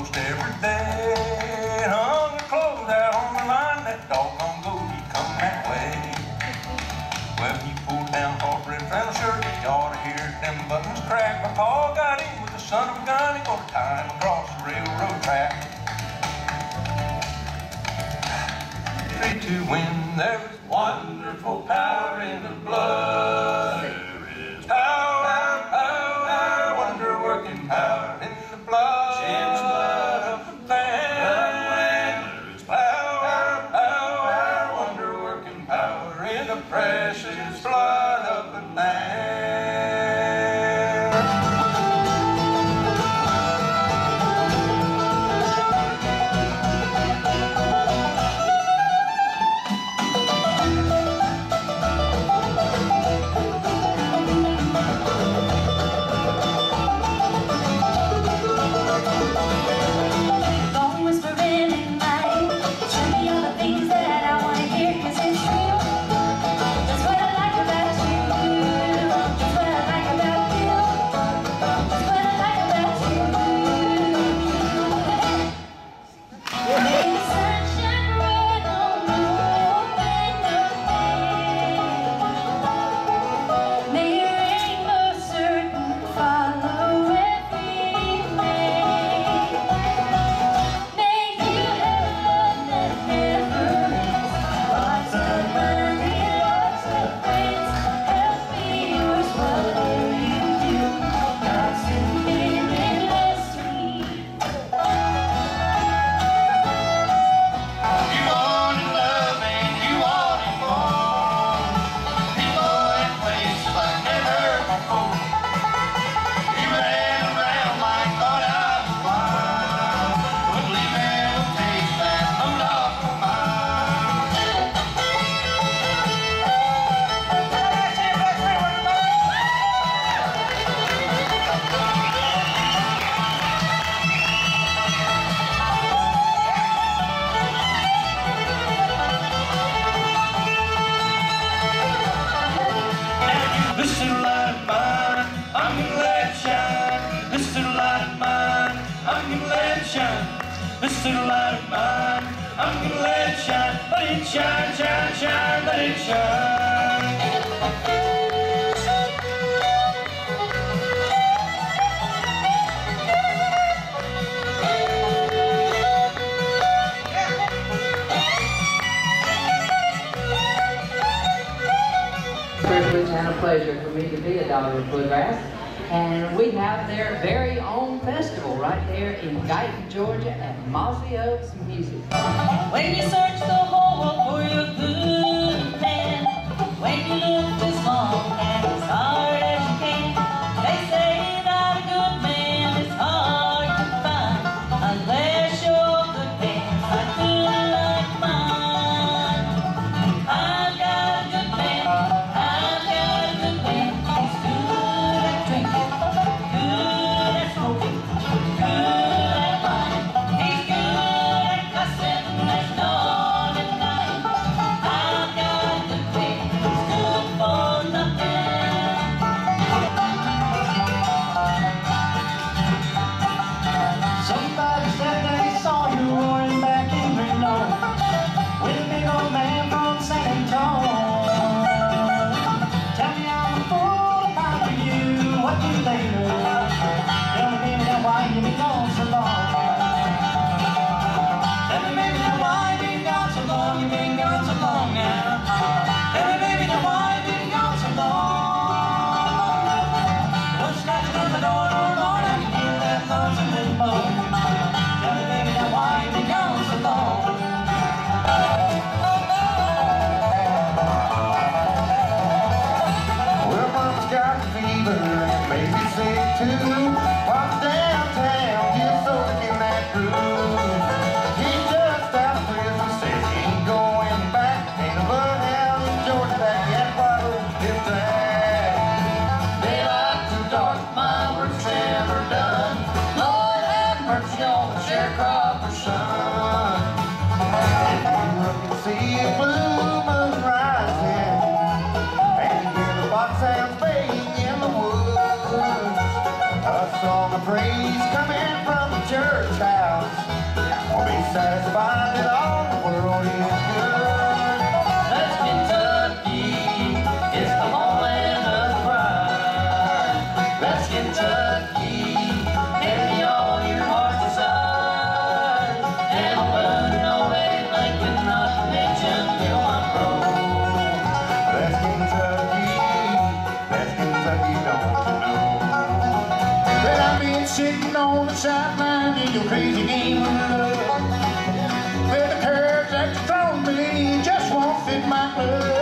almost every day. Hung the clothes out on the line, that doggone goalie come that way. Well, he pulled down Harper and found a shirt. You ought to hear them buttons crack. My pa got in with the son of a gun. He got to time across the railroad track. Three, two, win. There was wonderful power. precious. shine, a pleasure for me to be a daughter of Bluegrass. And we have their very own festival right there in Guyton, Georgia at Mosby Oaks Music. When you search the whole world Birthday. praise coming from the church house. I'll be satisfied that all the world is good. That's Kentucky. It's the homeland of pride. That's Kentucky. sitting on the sideline in your crazy game of love. Where the curves that you throw me just won't fit my glove.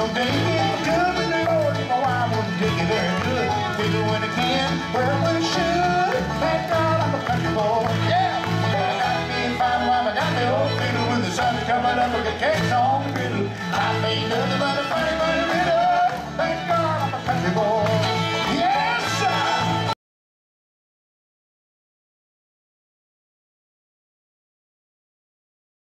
no day getting good, but Lord, you know I wouldn't take it very good. Figure when I can, where I